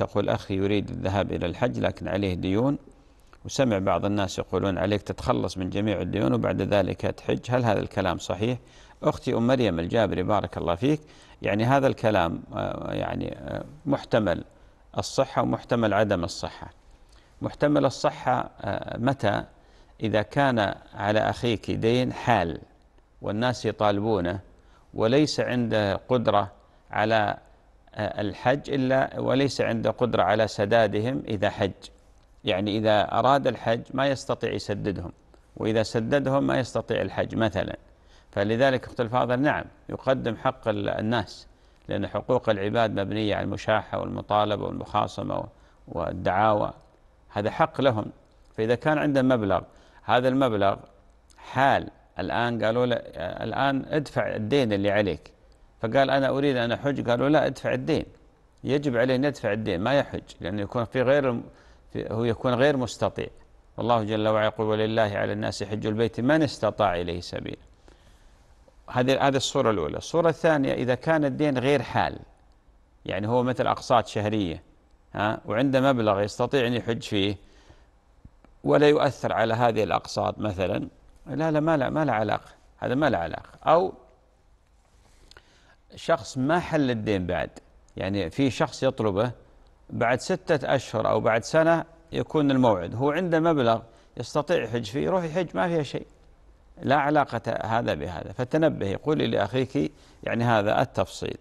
تقول أخي يريد الذهاب إلى الحج لكن عليه ديون. وسمع بعض الناس يقولون عليك تتخلص من جميع الديون وبعد ذلك تحج. هل هذا الكلام صحيح؟ أختي أم مريم الجابري بارك الله فيك. يعني هذا الكلام آه، يعني آه، محتمل الصحة ومحتمل عدم الصحة. محتمل الصحة آه، متى؟ إذا كان على أخيك دين حال والناس يطالبونه وليس عنده قدرة على الحج إلا وليس عنده قدرة على سدادهم إذا حج. يعني إذا أراد الحج ما يستطيع يسددهم وإذا سددهم ما يستطيع الحج مثلا. فلذلك أخت الفاضل نعم يقدم حق الناس لأن حقوق العباد مبنية على المشاحة والمطالبة والمخاصمة والدعاوى. هذا حق لهم. فإذا كان عنده مبلغ هذا المبلغ حال. الآن قالوا له الآن ادفع الدين اللي عليك. فقال أنا أريد أن أحج. قالوا لا ادفع الدين. يجب عليه أن يدفع الدين ما يحج لأنه يكون في غير هو يكون غير مستطيع. والله جل وعلا يقول ولله على الناس حج البيت من استطاع إليه سبيلا. هذه هذه الصورة الأولى. الصورة الثانية إذا كان الدين غير حال يعني هو مثل أقساط شهرية ها وعنده مبلغ يستطيع أن يحج فيه ولا يؤثر على هذه الأقساط مثلا لا لا ما لا ما له علاقة. هذا ما له علاقة. أو شخص ما حل الدين بعد. يعني في شخص يطلبه بعد ستة أشهر أو بعد سنة يكون الموعد. هو عنده مبلغ يستطيع يحج فيه يروح يحج ما فيها شيء. لا علاقة هذا بهذا. فتنبه قولي لأخيك يعني هذا التفصيل.